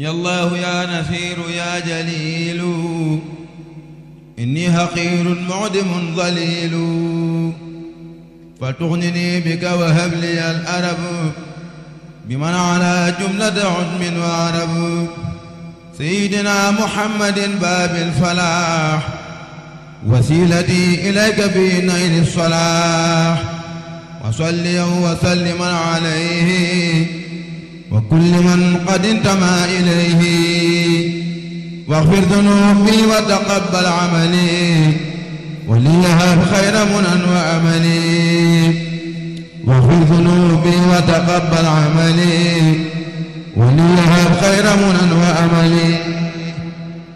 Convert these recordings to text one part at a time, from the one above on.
يا الله يا نفير يا جليل إني حقير معدم ضليل فتغنني بك وهب لي الأرب بمن على جملة عدم وعرب. سيدنا محمد باب الفلاح وسيلتي إليك في نيل الصلاح. وصليا وسلما عليه وكل من قد انتمى إليه. واغفر ذنوبي وتقبل عملي. وليهب خير منى وأملي واغفر ذنوبي وتقبل عملي. وليهب خير منى وأملي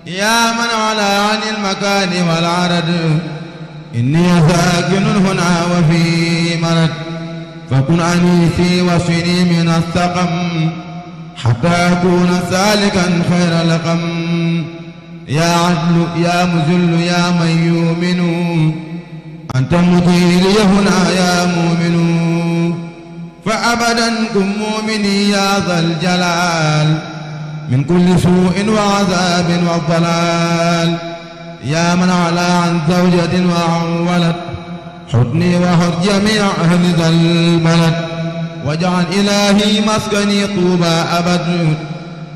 يا من علا عن المكان والعرض. إني ساكن هنا وفي مرض. فكن أنيسي وصني من السقم حتى أكون سالكا خير لقم. يا عدل يا مذل يا من يؤمن أنت مطيري هنا يا مؤمن. فأبدا كن مؤمني يا ذا الجلال من كل سوء وعذاب والضلال يا من علا عن زوجة وعن ولد حضني وحد جميع أهل ذا البلد. واجعل إلهي مسكني طوبى أبد.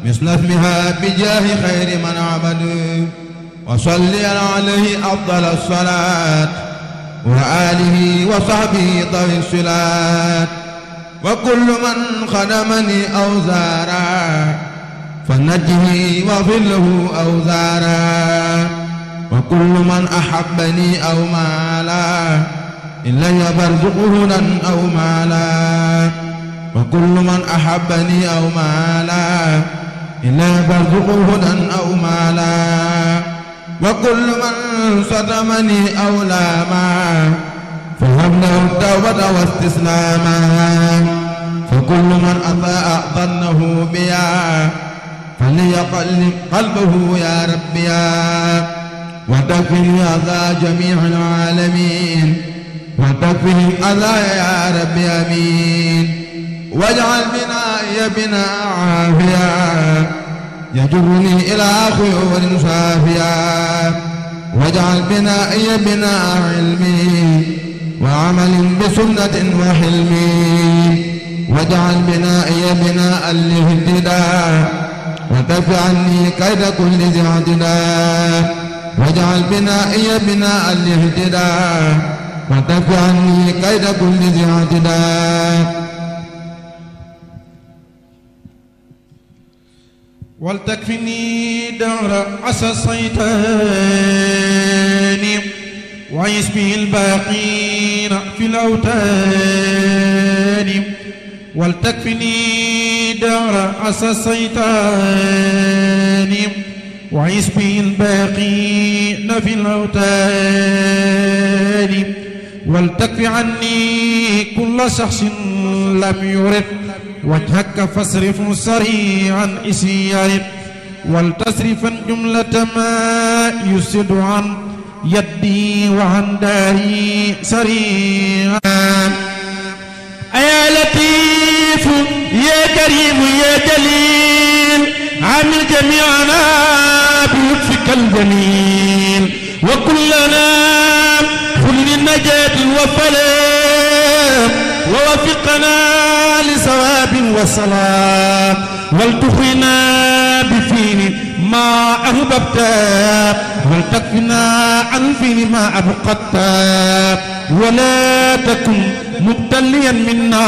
مثل اسمها بجاه خير من عبد. وصلي عليه أفضل الصلاة. وآله وصحبه طوي الصلاة وكل من خدمني أو زارا فنجه واغفر له أوزارا. وكل من أحبني أو مالا. إلا فارزقه هدى أو مالا وكل من أحبني أو مالا. إلا فارزقه هدى أو مالا وكل من صدمني أو لاما. فهب له التوبة واستسلاما فكل من أساء ظنه بيا. فليقلب قلبه يا رب يا وتكفني أذى جميع العالمين. وتكفني أذى يا رب أمين. واجعل بنائي بناء عافيا يجرني إلى خيور صافيا واجعل بنائي بناء علمي وعمل بسنة وحلمي. واجعل بنائي بناء الاهتداء وكف عني كيد كل ذي اعتداء واجعل بنائي بناء الاهتداء وكف عني كيد كل ذي اعتداء. ولتكفني دهر عسى الصيتان وعيش به الباقين في الأوتان. ولتكفني دهر عسى الصيتان وعيش به الباقين في الأوتان. ولتكف عني كل شخص لم يرد. وجهك فاصرف سريعا إسيان ولتصرفا جملة ما يسد عن يدي وعن داري سريعا. أيا لطيف يا كريم يا جليل عامل جميعنا بلطفك الجميل. وكلنا كل النجاة والفلاح ووفقنا لثواب وصلاة ولتخرنا بفين ما أحببت ولتكفنا عن فين ما أبقت ولا تكن مبتليا منا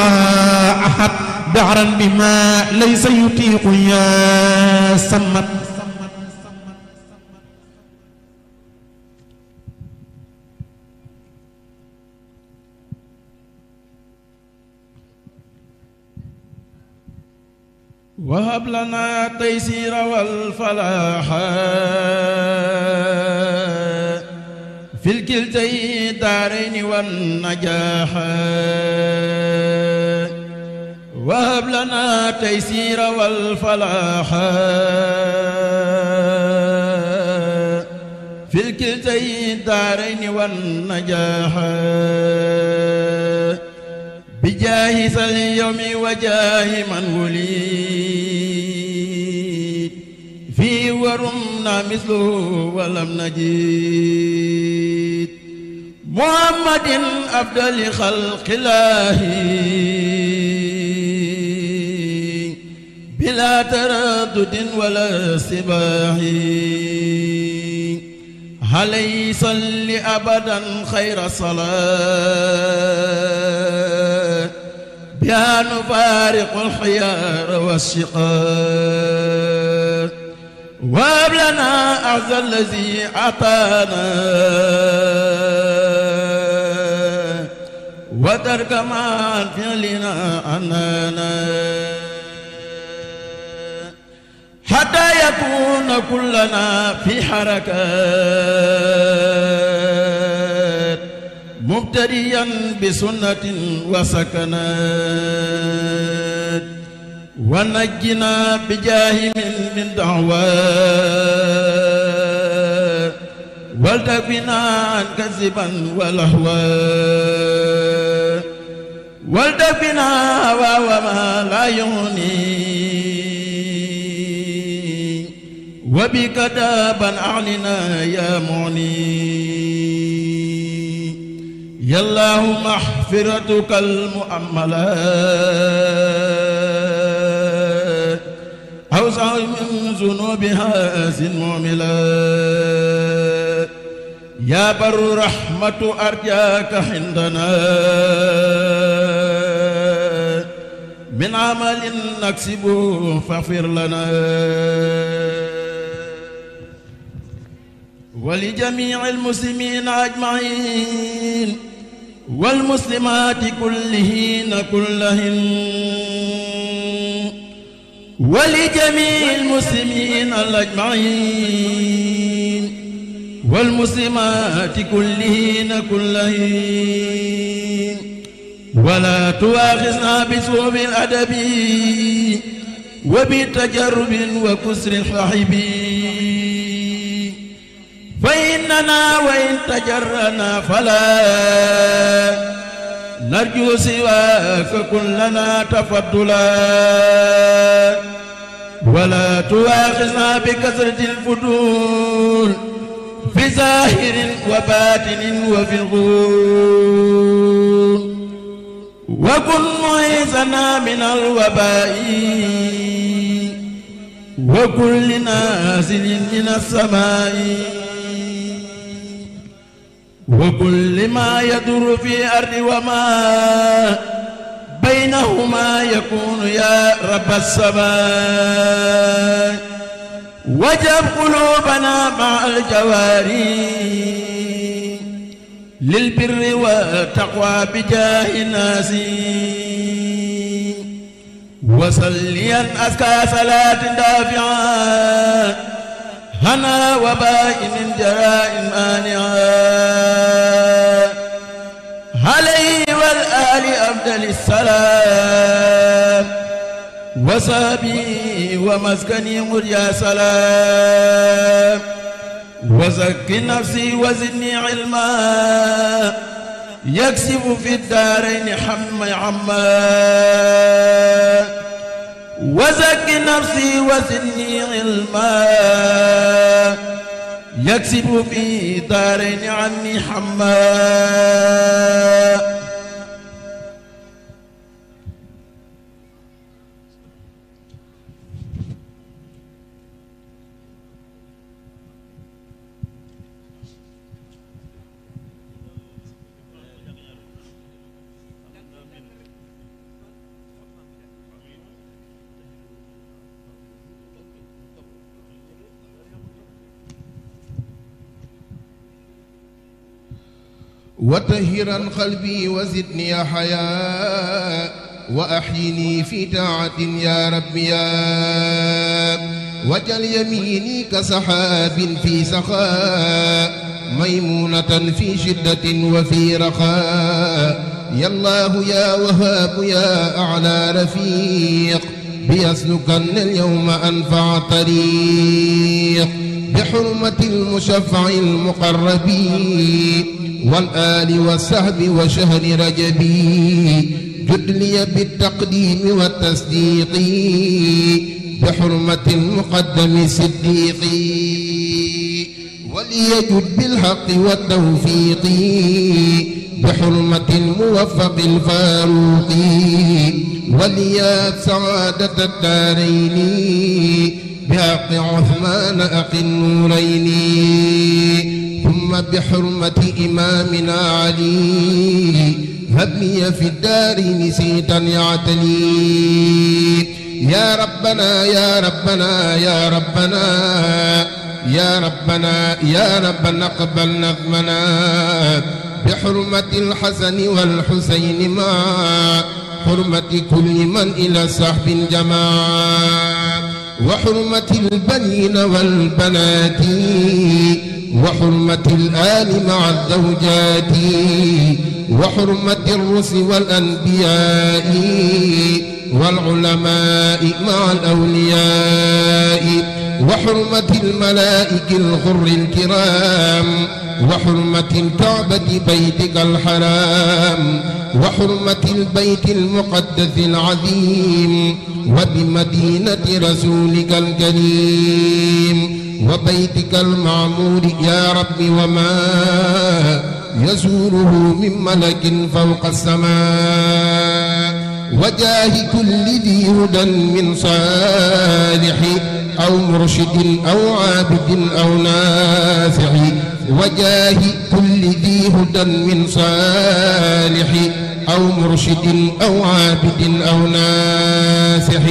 أحد دعرا بما ليس يطيق يا سمت وهب لنا التيسير والفلاح في الكلتي دارين والنجاح. وهب لنا التيسير والفلاح في الكلتي الدارين والنجاح. بجاه اليوم وجاه من وليد ورمنا مثله ولم نجد. محمد أفضل خلق الله. بلا تردد ولا سباح. عليه صل أبدا خير صلاة بها نفارق الحيار والشقاء وهب لنا أعز الذي أعطانا. وترك مع فعلنا عنانا حتى يكون كلنا في حركات مبتديا بسنة وسكنات ونجنا بجاه من من دعوات والتكفنا عن كذبا ولهوا والتكفنا هوى وما لا يغني. وبك دابا أعلنا يا معني يا الله المؤملات أوسع من ذنوبها زن معملات يا بر رحمة أرجاك عندنا. من عمل نكسبه فاغفر لنا. ولجميع المسلمين أجمعين. والمسلمات كلهن كلهن ولجميع المسلمين الأجمعين والمسلمات كلهن كلهن ولا تواخذنا بسوء الأدب وبتجرب وكسر الرحب فإننا وإن تجرنا فلا نرجو سواك كلنا تفضلا ولا تواخذنا بكثرة الفضول في ظاهر وباطن وفي الغول. وكن معيذنا من الوباء وكل نازل من السماء. وكل ما يدور في أرض وما بينهما يكون يا رب السماء. وجب قلوبنا مع الجواري للبر والتقوى بجاه الناس. وصليا أزكى صلاة دافعة هنا وبائن جراء مانعا. عليه والآل أفضل السلام. وصابي ومسكني مريا سلام. وزك نفسي وزدني علما. يكسب في الدارين حم عما. وزك نفسي وزدني علما. يكسب في دارين عني حما. وطهرا قلبي وزدني حياء وأحيني في طاعة يا رب يا وجل يميني كسحاب في سخاء ميمونة في شدة وفي رخاء يا الله يا وهاب يا أعلى رفيق بيسلكن اليوم أنفع طريق بحرمة المشفع المقرب والآل والسحب وشهر رجب جد لي بالتقديم والتصديق بحرمة المقدم الصديق وليجد بالحق والتوفيق بحرمة الموفق الفاروق وليات سعادة الدارين بحق عثمان أخي النورين. ثم بحرمة إمامنا علي. لي في الدارين سيدا يعتلي يا ربنا يا ربنا يا ربنا يا ربنا يا ربنا اقبل نظمنا بحرمة الحسن والحسين مع حرمة كل من إلى صحب جماعة وحرمة البنين والبنات. وحرمة الآل مع الزوجات وحرمة الرسل والأنبياء والعلماء مع الأولياء وحرمة الملائكة الغر الكرام وحرمة الكعبة بيتك الحرام وحرمة البيت المقدس العظيم وبمدينة رسولك الكريم. وبيتك المعمور يا رب وما يزوره من ملك فوق السماء. وجاه كل ذي هدى من صالح أو مرشد أو عابد أو نافع. وجاه كل ذي هدى من صالح أو مرشد أو عابد أو نافع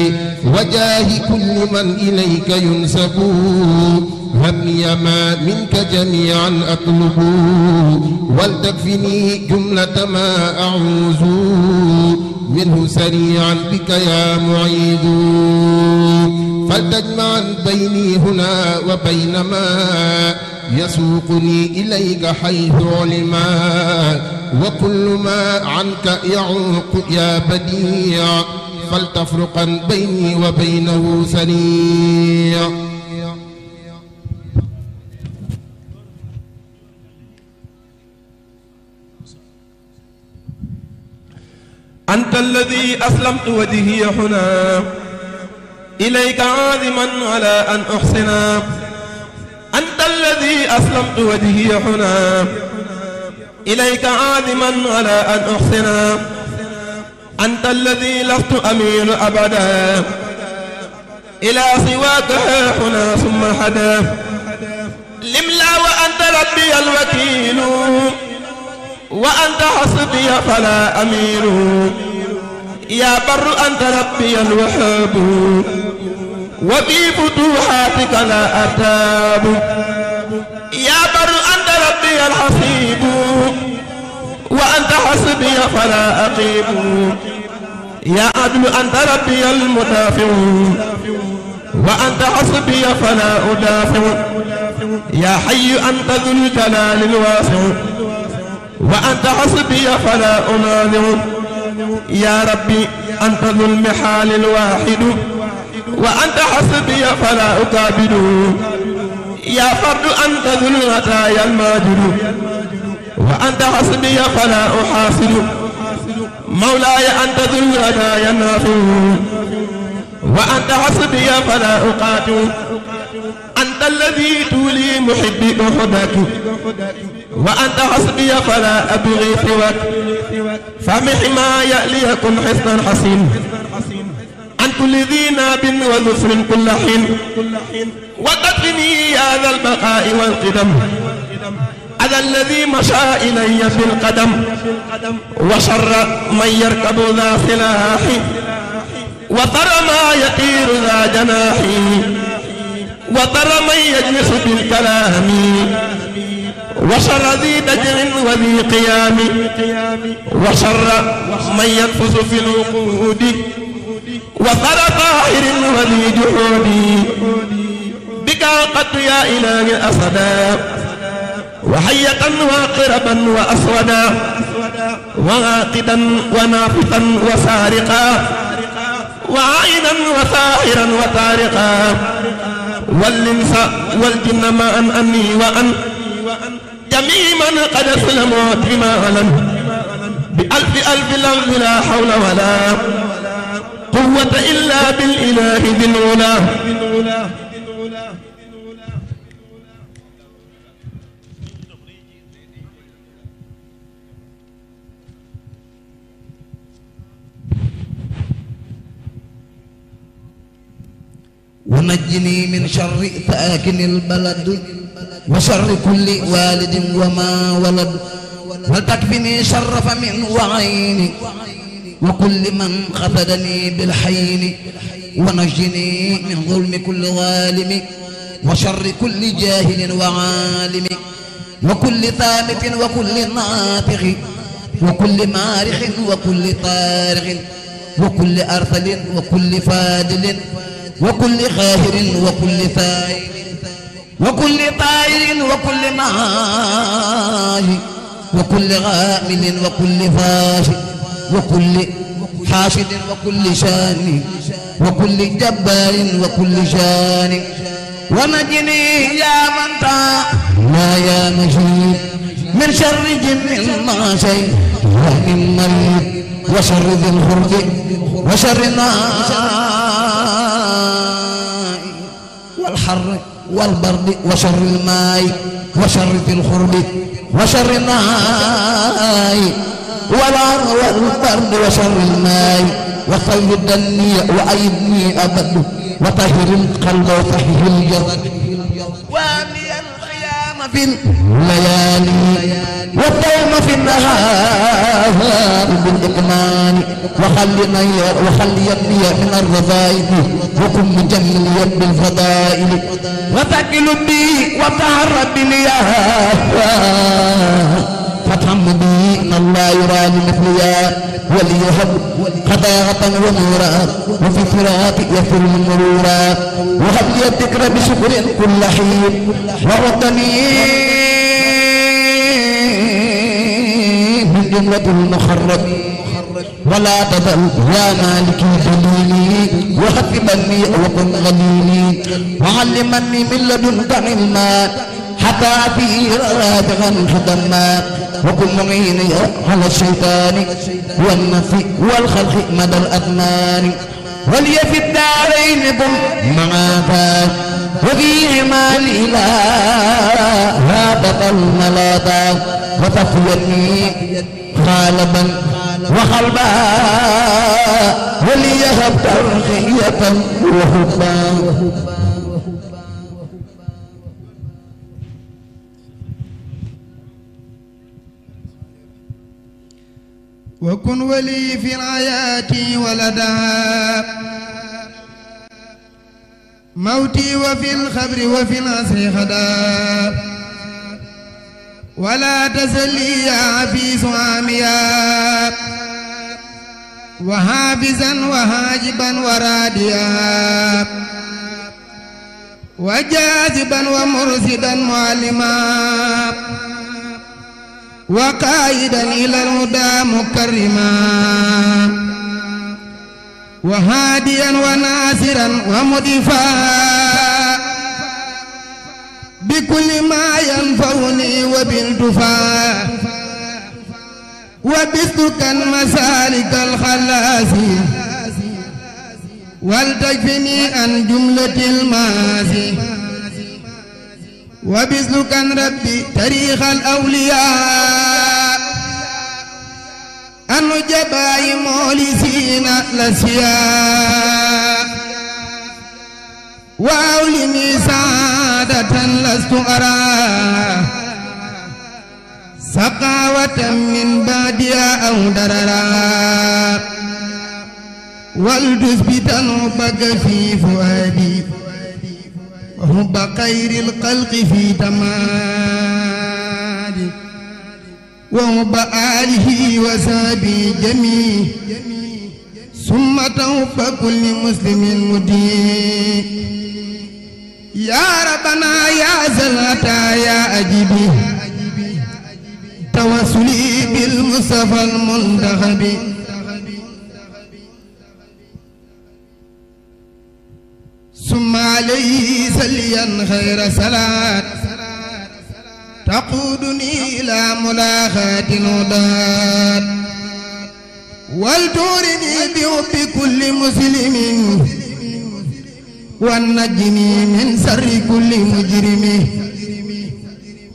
وجاه كل من إليك ينسب. همي ما منك جميعا أطلب. ولتكفني جملة ما أعوذ. منه سريعا بك يا معيذ فلتجمعا بيني هنا وبين ما يسوقني إليك حيث علما. وكل ما عنك يعوق يا بديع فلتفرقا بيني وبينه سريع. أنت الذي أسلمت وجهي هنا. إليك عازما على أن أحسنا أنت الذي أسلمت وجهي هنا. إليك عازما على أن أحسنا أنت الذي لست أميل أبدا. إلى سواك هنا ثم حدا. لملا وأنت ربي الوكيل. وأنت حسبي فلا أمير يا بر أنت ربي الوهاب. وفي فتوحاتك لا أرتاب يا بر أنت ربي الحسيب وأنت حسبي فلا أقيب يا عدل أنت ربي المدافع. وأنت حسبي فلا أدافع. يا حي أنت ذو الجلال الواسع. وأنت حسبي فلا أناذر يا ربي أنت ذو المحال الواحد. وأنت حسبي فلا أكابد يا فرد أنت ذو الغتايا الماجد. وأنت حسبي فلا أحاسد مولاي أنت ذو الغتايا النافع وأنت حسبي فلا أقاتل. أنت الذي تولي محبي أحدك. وأنت حسبي فلا أبغي سواك. فمح ما يأليكم حسنا حسين. عن كل ذي ناب وذفر كل حين. وقتني يا ذا البقاء والقدم. هذا الذي مشى إلي بالقدم وشر من يركب ذا سلاح وترى ما يطير ذا جناح وترى من يجلس بالكلام وشر ذي دجر وذي قيام وشر من ينفس في الوقود وترى طاهر وذي جحود بك قد يا إله أسدا وحية واقربا وأسودا وعاقدا ونافقا وسارقا وعائنا وساحرا وطارقا والإنس والجن معا أني وأن جميع من قد أسلموا علم بألف ألف لفظ لا حول ولا قوة إلا بالإله ذي ونجني من شر ساكن البلد وشر كل والد وما ولد. ولتكفني شر فم وعين وكل من خفدني بالحين. ونجني من ظلم كل ظالم وشر كل جاهل وعالم وكل ثابت وكل ناطق وكل مارخ وكل طارق وكل أرسل وكل فادل وكل خاهر وكل فاعل وكل طائر وكل معاي وكل غامل وكل فاش وكل حاشد وكل شان. وكل جبار وكل شان. ونجني يا من لا يا مجيد. من شر جن ما شيء. ومن مريض. وشر ذي الخلق وشر النار والحر والبرد وشر الماء وشر ذي الخرب وشر النار والعر والبرد وشر الماء وصل الدني وأيدني أبد وطهر القلب وطهر الجسد. القيام في الليالي والصوم في النهار. بالإكمال وخلني وخليني من الرذائل. وكن مجمليا بالفضائل وثقل بي وتعرب لي فتهم بي إن الله يراني مثليا وليهب قضاءة ونورا وفي يفر من مرورا وهب لي الذكر بشكر كل حين وردني من جملة المخرب ولا تزل يا مالكي دليلي وحسبني وكن غليلي وعلمني من لدنك علما. حتى في رادغا خدما وكن معيني على الشيطان والنفي والخلق مدى الأثمان ولي في الدارين بل معاذا وفيهما الإله هذا الملاذا وتفيني غالبا وخلبا. وليهب ترخية وهبا. وكن ولي في الحياة ولدا. موتي وفي الخبر وفي العصر خدا ولا تزلي يا عفيس عاميا وحافظا وهاجبا وراديا. وجاذبا ومرشدا معلما. وقائدا إلى الهدى مكرما وهاديا وناصرا ومضيفا بكل ما ينفعني وبالدفا وبسلكا مسالك الخلاص ولتكفني عن جملة الماسي وبسلكا ربي تاريخ الأولياء. النجباء مولسين الأسياء وأولني سعادة لست أرى. سقاوة من بعدها أو دررا. ولتثبتا حبك في فؤادي. وحب خير الخلق في تمادي وحب آله وصحبه جميع ثم توفى كل مسلم مدين. يا ربنا يا زلتا يا أجيبي توسلي بالمصطفى المنتخب. ثم عليه سليا خير صلاة تقودني إلى ملاخاة الهدى ولتورني بحب كل مسلم. ونجني من شر كل مجرم.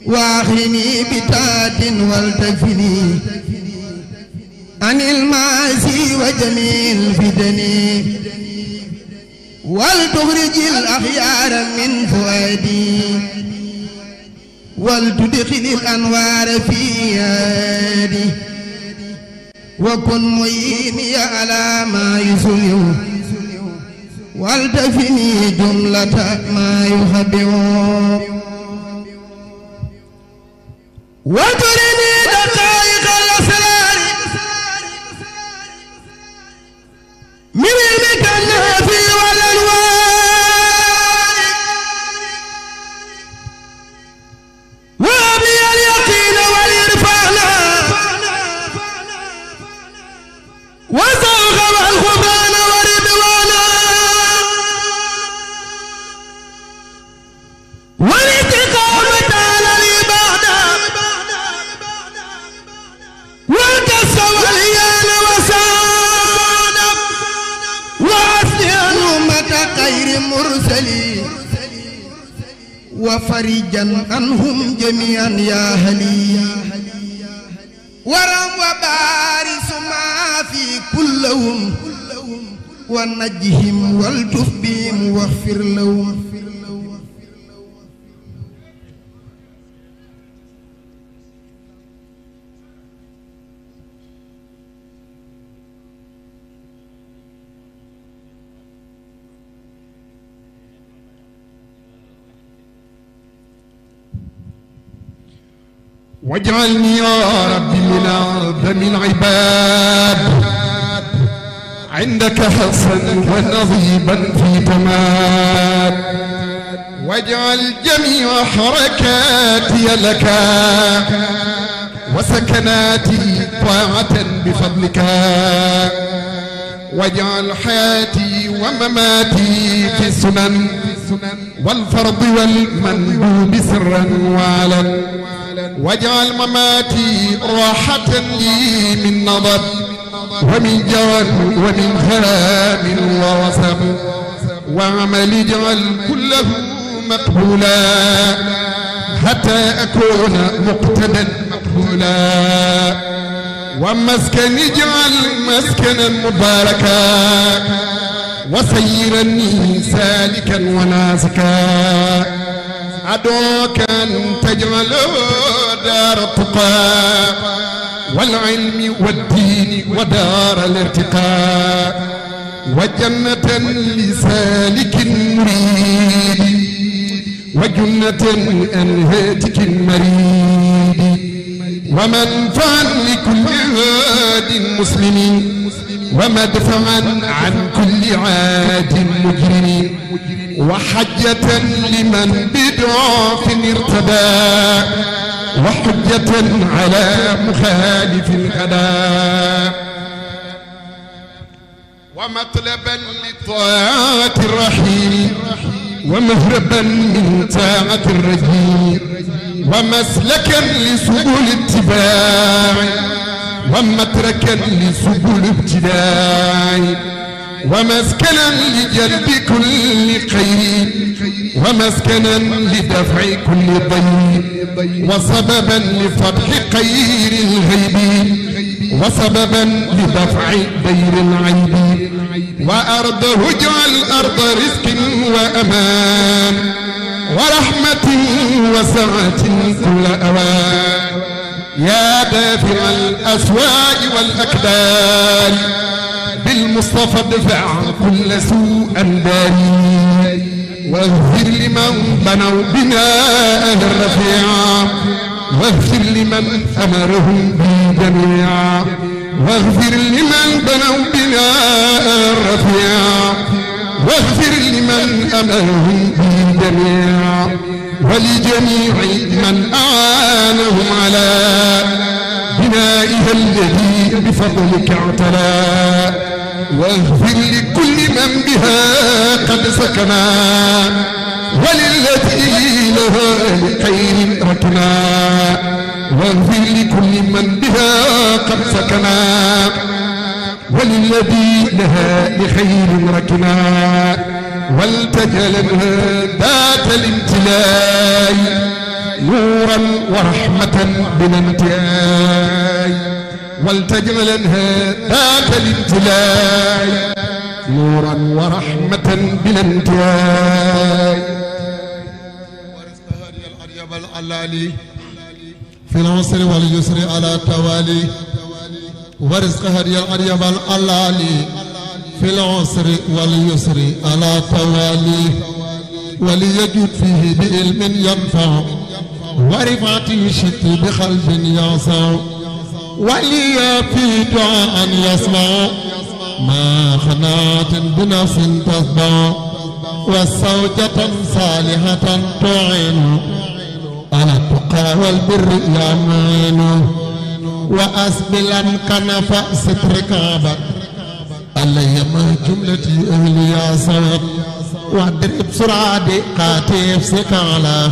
واخني بتات والتكفني عن المعاصي وجميع الفتن. ولتخرج الأخيار من فؤادي ولتدخل الأنوار في يدي. وكن معيني على ما يسلم والتفني جملة ما يخبئ وترني دقائق الأسرار من وفرجا عنهم جميعا يا هلي ورم وبارس ما في كلهم ونجهم والتف بهم واغفر لهم. واجعلني يا رب من أعظم العباد. عندك حصا ونظيبا في تمام واجعل جميع حركاتي لك وسكناتي طاعة بفضلك. واجعل حياتي ومماتي في السنن. والفرض والمندوب سرا وعلا واجعل مماتي راحة لي من نظر ومن جوال ومن هام ووصب وعمل اجعل كله مقبولا حتى أكون مقتدا مقبولا ومسكن اجعل مسكنا مباركا وسيرني سالكا وناسكا. أدعوك أن تجعل دار التقى. والعلم والدين ودار الارتقاء. وجنة لسالك مريد وجنة أنهاتك المريد. ومنفعا لكل هاد مسلم. ومدفعا عن كل عاد مجرم وحجة لمن بضعف ارتدى وحجة على مخالف غدا. ومطلبا لطاعة الرحيم ومهربا من طاعة الرجيم ومسلكا لسبل اتباع ومتركا لسبل ابتداع ومسكنا لجلب كل خير ومسكنا لدفع كل ضير وسببا لفتح خير الغيب وسببا لدفع دير العيب. وأرضه اجعل أرض رزق وأمان ورحمة وسعة كل أوان. يا دافع الأسواء والأكدار بالمصطفى ادفع كل سوء داري واغفر لمن بنوا بناء الرفيع واغفر لمن أمرهم بي جميعا واغفر لمن بنوا بناء الرفيع واغفر لمن أمرهم بي جميعا ولجميع من أعانهم على بنائها الذي بفضلك اعتلى. واغفر لكل من بها قد سكنا وللتي لها لخير ركنا واغفر لكل من بها قد سكنا وللذي لها لخير ركنا ولتجعلنها ذات الامتلاء نورا ورحمة بلا انتهاء ولتجعلنها ذات الامتلاء نورا ورحمة بلا انتهاء العلالي في العسر واليسر على توالي ورزق هدي الأريب العلالي في العسر واليسر على توالي وليجد فيه بعلم ينفع ورفعة شت بقلب يعصى ولي في دعاء يسمع ما خنات بنفس تصدع وزوجة صالحة تعين على التقى والبر يا معين وأسبلا كنف سترك عبد علي ما جملتي يا صمد واضرب سرعة قاتف سكالا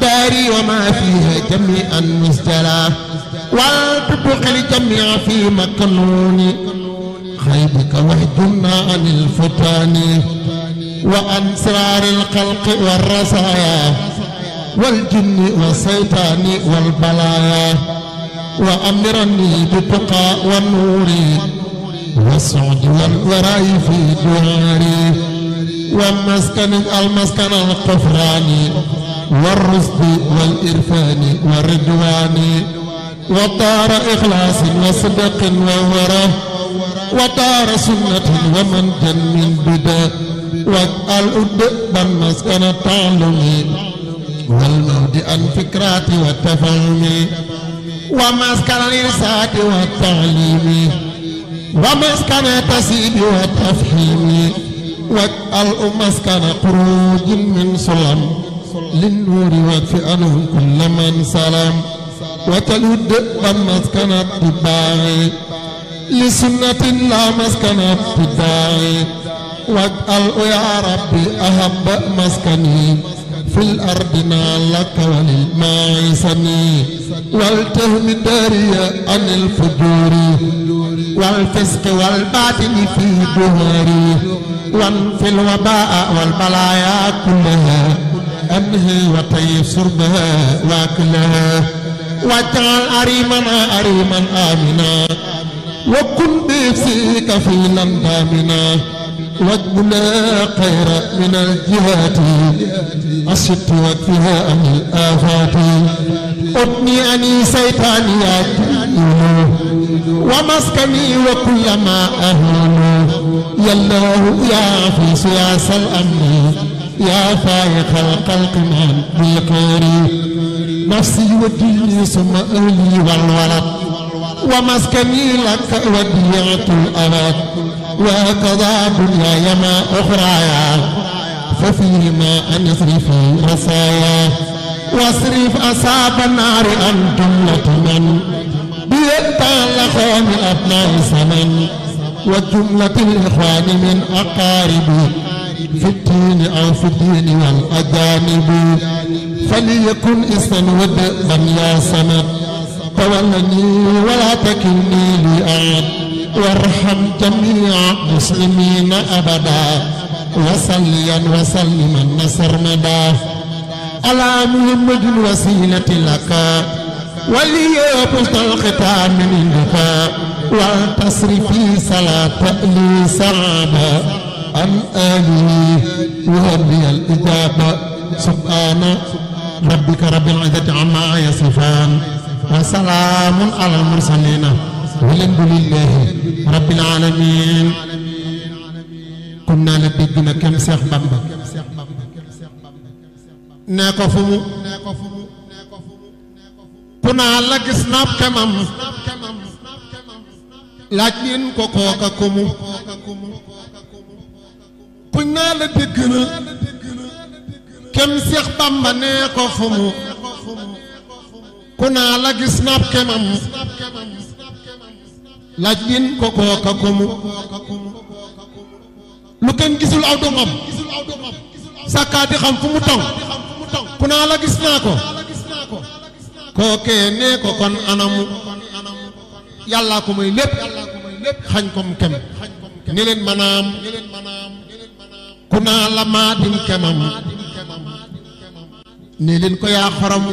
داري وما فيها جميعا مسجلا والتدخل الجميع في مكنون خيبك وحدنا عن الفتان وعن سرار الخلق والرسايا. والجن والشيطان والبلايا. وأمرني بالتقى والنور. والسعد والوراء في دعاري ومسكن المسكن القفران والرشد والإرفان والرضوان ودار إخلاص وصدق وورى ودار سنة ومنجا من بدا واجعل أدبا مسكن التعلم والموضع الفكرات والتفهم ومسكن الإرشاد والتعليم. ومسكن التسيب والتفهيم واجعل مسكن خروج من سلم للنور واكف عنهم كل من سلم وتلد مسكن اتباع لسنة لا مسكن ابتداع واجعل يا ربي أحب مسكني في الأرض لك وللماء سني والتهم داري عن الفجور والفسق والباطل في دهري وانفي الوباء والبلايا كلها. أنهي وطيب شربها واكلها. واجعل أريمنا أريما آمنا. وكن بنفسك فينا دامنا واجبنا خير من الجهات الست وكفها عن الآفات. أبني أني سيطانيات ومسكني وكل ما أهون. يا الله يا عفيس يا سل أمري يا فايق الخلق من بقيري نفسي وديني ثم أهلي والولد. ومسكني لك وديعة الأبد. وهكذا دنياي ما أخرايا. ففيهما أن اصرفي رسايا. واصرف أصاب النار عن جملة من بيتعلق من أبناء سمن وجملة الإخوان من أقارب في الدين أو في الدين والأجانب. فليكن إسا ودأبا يا سمد تولني ولا تكلني لأحد. وارحم جميع المسلمين أبدا وصليا وسلما نصر مدى. على محمد وسيلة لك ولي بسط الختام منك وتصرفي صلاة لي سعادة عن آله وهبي الإجابة. سبحان ربك رب العزة عما يصفان. وسلام على المرسلين. والحمد لله رب العالمين. كنا لدينا كم شيخ بامبا نيكو ku naa la gis naab kemam laaj leen ko kooka kumu. kuñ naa la dégg kem Seex Bamba nee ko fumu. ku naa la gis naab kemam. laaj leen ko kooka kumu. lu kenn gisul aw dongam sakkaati xam fu mu tong ku naa la gis naa ko. Kookee nee ko kon anamu yàllaa ko may lépp xañ kom kem ni leen manaam ku naa la maa dim kemam nii leen ko yaa xorom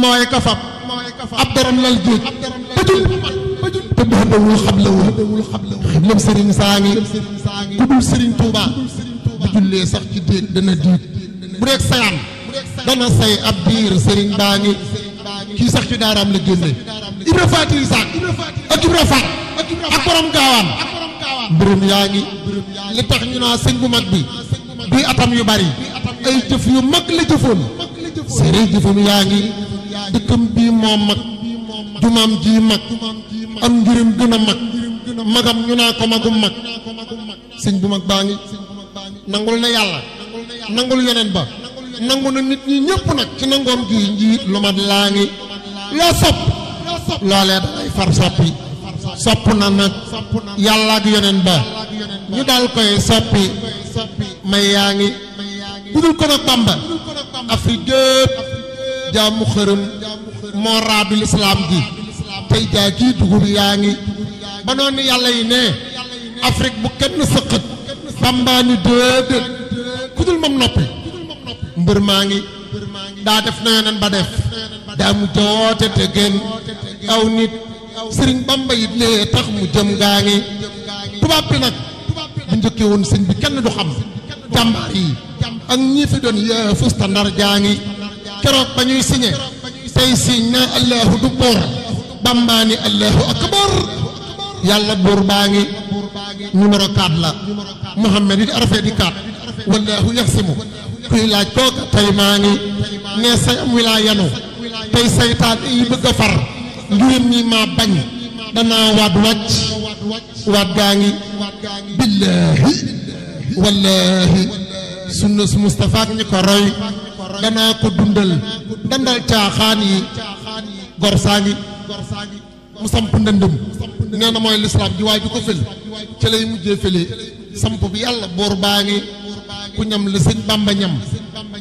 mooy ka fab ab daram lal géej bëjul te dox dawul xablawul xiblam sëriñ saa ngi ku dul sëriñ Tuuba bu jullee sax ci déeg dana diit bu dee sayaan dana say ab diir sëriñ baa ngi kii sax ci daaraam la génne. Ibra Faati Saak ak borom gaawaan. Mbirum yaa ngi. Li tax ñu naa sëñ bu mag bi duy atam yu bari. Ay jëf yu mag la jëfoon. Sëriñ jëfam yaa ngi. Dëkkam bii moom mag. Jumaam ji mag. Am ngirum gën a mag. Magam ñu naa ko magum mag. Sëñ bu mag baa ngi. Nangul na yàlla. Nangul yeneen ba. Nangu na nit ñi ñëpp nag ci nangoom gi njiit lu mat laa ngi. Loo sopp loolee dangay far soppi. Sopp na nag yàlla ak yeneen ba. Ñu daal koy soppi. May yaa ngi. Budul ko nag bamba afrique gépp jaamu xërëm moo raadul islaam gi. Tey jaa kii dugub yaa ngi. Ba noonu yàlla yi ne afrique bu kenn sëqët bambaa ni déedéet. Ku dul moom noppi mbër maa ngi. Daa def na yeneen ba def. Daa mu joote te gën. Aw nit. Sëriñ bamba it lee tax mu jëm gaa ngi. Tubaab bi nag bu njëkkee woon sëñ bi kenn du xam. Jàmbaar yi ak ñi fi doon yee fusta ndar jaa ngi. Keroog ba ñuy siñe tey siñ na allahu du boor bambaa ni allahu akbar. Yàlla buur baa ngi. Numéro 4 la. Mouhamed it arafee di 4 wallahu yaxsimu kuy laaj kooka tey maa ngi nee say am wi laa yanu tey saytaan yi bëgg a far ngirim ñi maa bañ danaa waat wàcc waat gaa ngi. Billaahi wallaahi sunna su Moustapha ak ko roy danaa ko dundal dandal caaxaan yi gor saa ngi. Mu samp ndëndëm nee na mooy lislaam ji waay du ko fël ci lay mujjee fële samp bi yàlla boor baa ngi. Ku ñam li sëñ bamba ñam.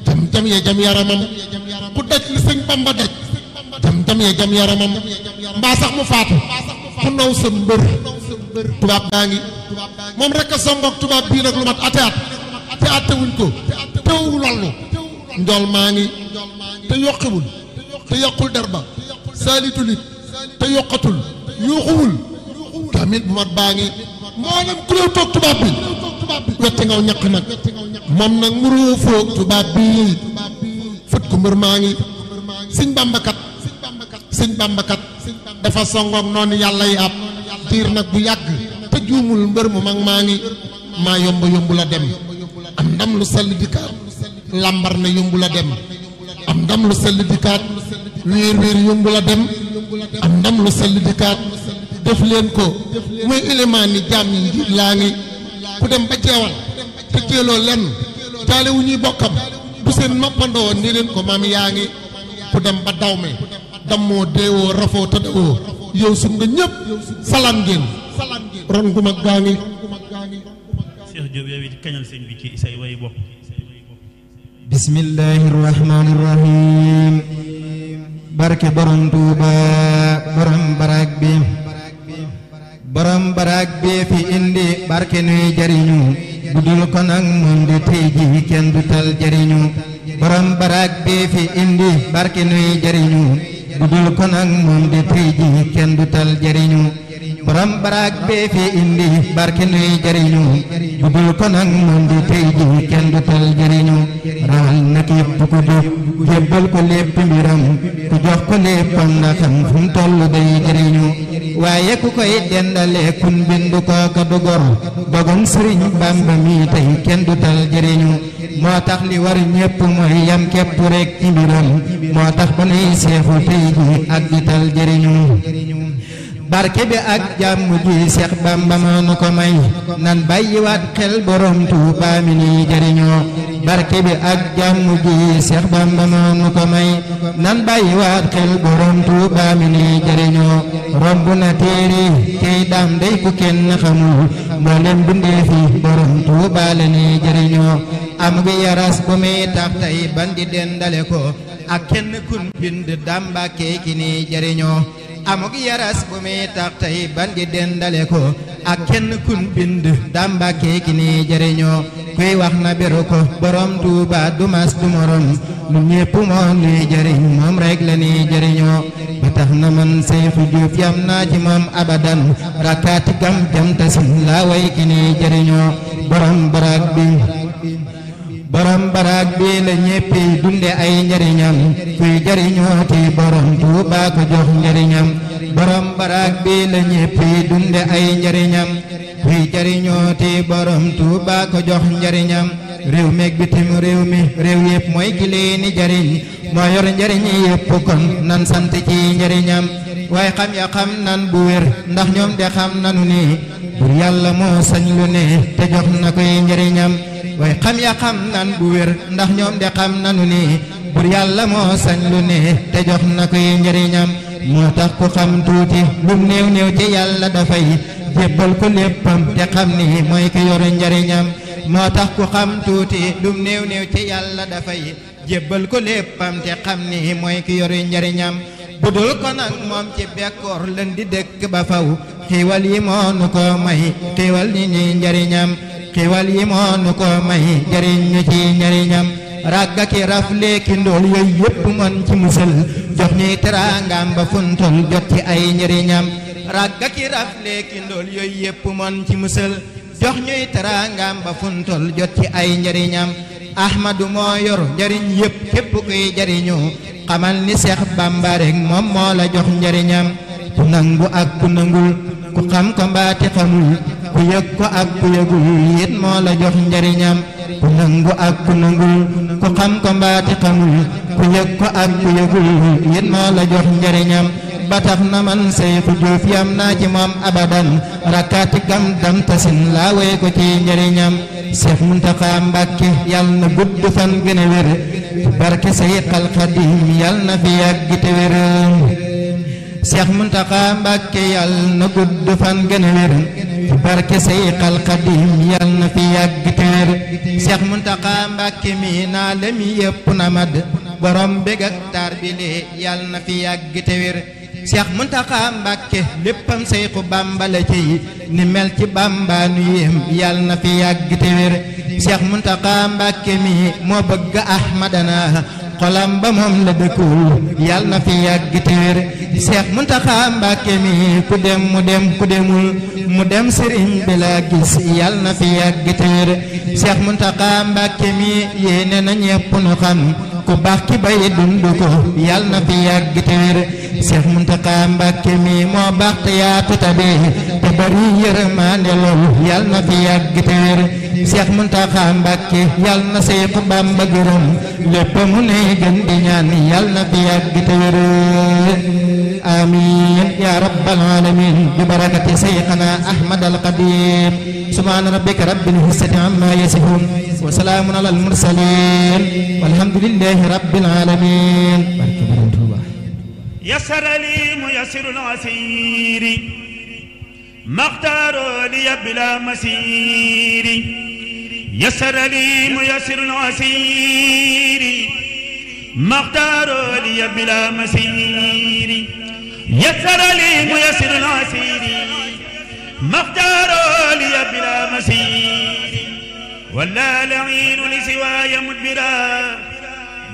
Jam jam ya jam yaramam. Ku daj li sëñ bamba daj. Jam jam ya jam yaramam. Mbaa sax mu faatu. Ku naw sa mbër. Tubaab baa ngi. Moom rek a songoog tubaab bii nag lu mat ate at. Te attewuñ ko. Teewul wallu njool maa ngi. Te yokkiwul te yokkul derba. Saalitul it. Te yokkatul yuuxuwul. Kamit bu mat baa ngi. Mboolem ku réew toog tubaab bi. Wetti ngaw ñaq nag. Moom nag mu réew foog tubaab bi. Fët ko mbër maa ngi. Sëñ bambakat sëñ bàmbakat dafa songoog noonu yàlla yi ab. Diir nag bu yàgg. Te juumul mbër mu mag maa ngi. Maa yomb yomb la dem. Am ndam lu sell dikaat lambar na yomb la dem. Am ndam lu sell am ndam sell dikaat def leen ko. Muy élément ni yi njiit laa ngi. Ku dem ba jeewal te jéeloo lenn taale wu ñuy bokkam bu seen noppandoo ni leen ko maam yaa ngi ku dem ba dawme dammoo deewoo rafoo te dawoo yow sun nga ñëpp ngeen ron gu mag gaa ngi. Cheikh Diop yow it kañal sëñ bi ci say way bopp. Bismillahi rahmani rahim barke borom tuuba borom barak bi. Borom barak bi fi indi barke nuy jariñu. Budul ko nag moom di tey ji du tal jariñu. Borom barak bi fi indi barke nuy jariñu. Budul ko nag moom di tey ji du tal jariñu borom baraag bee fi indi barke nuy jariñu. Budul ko nag moom di tey ji kenn du tal jariñu. Rawal na képp ku ko lépp mbiram. Ku jox ko léppam na xam fu mu toll day waaye ku koy dendale kun bindu kooka du gor. Dogum sëriñ bamba mi tey kenn du tal jariñu. Moo tax li war ñépp mooy yam képp rek ci mbiram. Moo tax ba nuy seexu tey ji ak tal jariñu. Barke bi ak jàmm ji Seex Bamba moo ko may. nan bàyyiwaat xel borom Tuuba mi barke bi ak jàmm ji Seex Bamba moo ko may. nan bàyyiwaat xel borom Tuuba mi romb na téere tey daam day ku kenn xamul. mboolem bindee borom Tuuba la am gi yaras bu muy tax tey bandi dendale ko. ak kenn kun bind dàmba kee ki ni jariñoo amuk yaras bu muy tax tey ban di dendale ko ak kenn kun bind dambake ki ni jëriñoo kuy wax na beru ko borom Tuuba du mas du morom lu ñépp moom luy jëriñ moom rek la ni jëriñoo ba tax na man Seexu Juuf yam naa ci moom abadan rakkaati gam jam tasin laa way ki ni jëriñoo borom barak bi borom baraag bii la ñéppi dunde ay njariñam. Kuy jariñooti borom Tuuba ko jox njariñam. Borom baraag bii la ñéppi dunde ay njariñam. Kuy jariñooti borom Tuuba ko jox njariñam. Réew meeg bitim réew mi réew yépp mooy ki leeni jariñ. Moo yor njariñ yépp kon nan sant ci njariñam. Waaye xam ya xam nan bu wér ndax ñoom de xam nanu ni. Bur yàlla moo sañ lu ne te jox na koy njariñam. Waaye xam ya xam nan bu wér ndax ñoom de xam nanu ni bur yàlla moo sañ lu ne te jox na koy njariñam moo tax ku xam tuuti lum néew néew ci yàlla dafay jébbal ko léppam te xam ni mooy ki yor njariñam moo tax ku xam tuuti lum néew néew ci yàlla dafay jébbal ko léppam te xam ni mooy ki yor njariñam budul ko nag moom ci bekkoor leen di dëkk ba faw xiiwal yi moo nu ko may xiiwal ni njariñam xiiwal yi moo nu ko may jariñ ñu ci njariñam. Ràgga ki rafle ki ndool yooyu yépp mën ci musal. Jox ñuy teraangam ba funtol jot ci ay njariñam. Ràgga ki rafle ki ndool yooyu yépp mën ci musal. Jox ñuy teraangam ba funtol jot ci ay njariñam. Ahmadu moo yor njariñ yépp képp kuy jariñu. Xamal ni seex bamba rek moom moo la jox njariñam. Ku nangu ak ku nangul. Ku xam ko mbaati xamul. Ku yëg ko ak ku yëgul it moo la jox njariñam. ku nangu ak ku nangul ku xam ko mbaati xamul ku yëg ko ak ku yëgul it moo la jox njariñam. ba tax na man Seexu Juuf yam naa ci moom abadan rakkaati dam tasin laa way ko ci njariñam. Seex Muntaxa Mbàkke yal na gudd fan gën barke Seexal Xadiim yal na fi yàgg te wér barke Seexal Xadiim yal na fi yàgg wér Seex Muntaxa Mbàkke mi naa la mi na mad borom bég ak taar bi lee yal na fi yàgg te wér Seex Muntaxa léppam Seexu Bàmba la ci ni mel ci Bàmba nu yéem yal na fi yàgg te wér Seex Muntaxa mi moo bëgg Ahmadana xolam ba moom la dëkkul. Yal na fi yàgg wér Seex Muntaxa Mbàkke mi ku dem mu dem ku demul mu dem sëriñ bi la gis. Yal na fi yàgg wér Seex Muntaxa Mbàkke mi yéene na ñépp nu xam. Ku baax ki bay dund ko. Yal na fi yàgg te Syekh muntaka mbakki mi mo baqiyatu tabih tabari yerman ya lol yal na fi yagter Syekh muntaka mbakki yal na sey ko bam ba gërum lepp yal na fi yagter ya amin ya rabbal alamin. Bi barakati sayyidina ahmad al qadim subhana rabbika rabbil izzati amma yasifun. Wa salamun alal mursalin. Walhamdulillahi alamin. يسر لي ميسر العسير. ما اختاروا لي بلا مسير. يسر لي ميسر العسير. ما اختاروا لي بلا مسير. يسر لي ميسر العسير. ما اختاروا لي بلا مسير. ولا لعين لسواي مدبرا.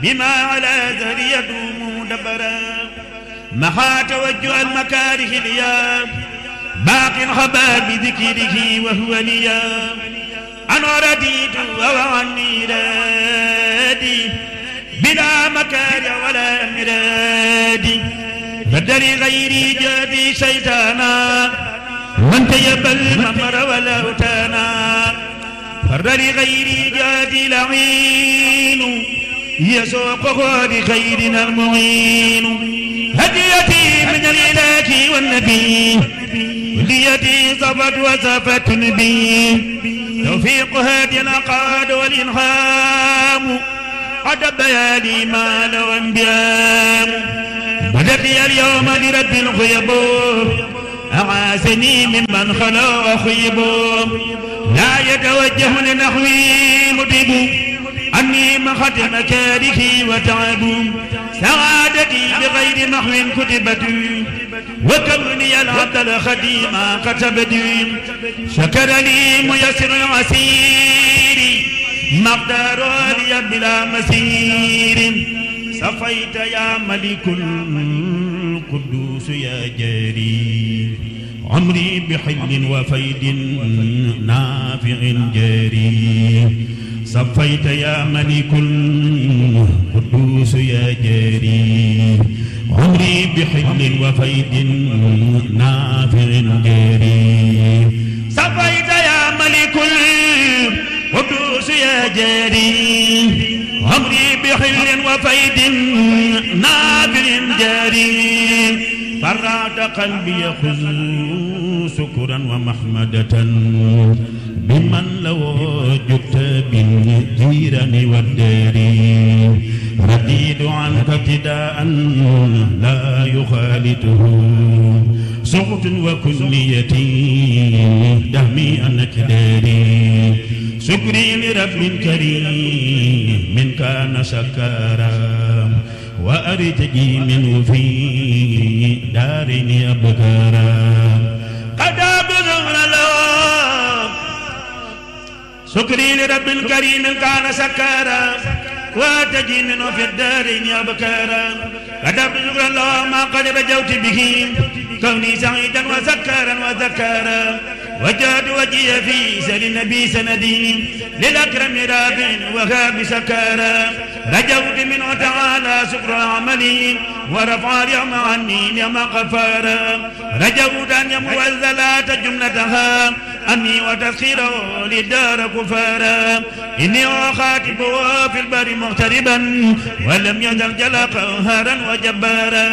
بما على ذري يدوم دبرا. محا توجه المكاره ليا. باق خبا بذكره وهو ليا. أنا رديت وعني رادي. بلا مكاره ولا مرادي فدري غيري جادي شيطانا. من تيبل ممر ولا أتانا فدري غيري جادي لعين يسوقه بخيرنا المعين. هديتي من الإله والنبي. هديتي صفت وصفت نبي. توفيق هادي العقاد والإلهام قد بياني ما له انبياء بدت لي اليوم لرب الخيبور أعاسني ممن خلا أخيب. لا يتوجه لنحوي مدب أني مخت مكاره وتعب. سعادتي بغير محو كتبت. وكوني العبد الخديم تبدي شكر لي ميسر العسير. مقدار لي بلا مسير. صفيت يا ملك القدوس يا جرير. عمري بحل وفيد نافع جرير. صفيت يا ملك القدوس يا جرير عمري بحل وفيد نافع جرير صفيت يا ملك القدوس يا جرير عمري بحل وفيد نافع جرير فرعت قلبي خذ سكرا ومحمدة. بمن لو جبت بالجيران والدار رديد عنك ابتداء لا يخالطه. سقط وكليتي دهمي أنك داري شكري لرب كريم من كان سكارا وأرتجي منه في دار أبكارا. شكري لرب كريم كان سكارا. وأرتجي منه في الدارين أبكارا. قد أبذل له ما قد رجوت به. كوني سعيدا وسكارا وذكارا. وجاد وجهي في سل النبي سندي. للأكرم رافع وهاب سكارا. رجوت منه تعالى شكر عملي. ورفع اليوم عني يوم غفارا. رجوت أن يمو الزلات جملتها. أني وتسخيره للدار كفارا. إني أخاطبه في البر مغتربا ولم يزل جل قهارا وجبارا.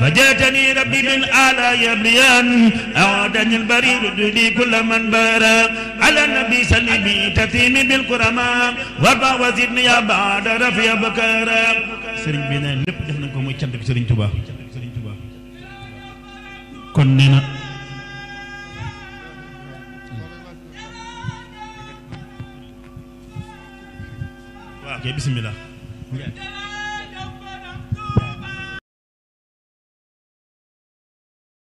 فجاتني ربي بالآلاء يبليان أعادني البريد لي كل من بارا. على النبي سلمي تثيمي بالكرماء واربع وزدني يا بعد رفيع بكارا. nañ ko muy cant bi sëriñ Touba kon Okay, bismillah. Yeah.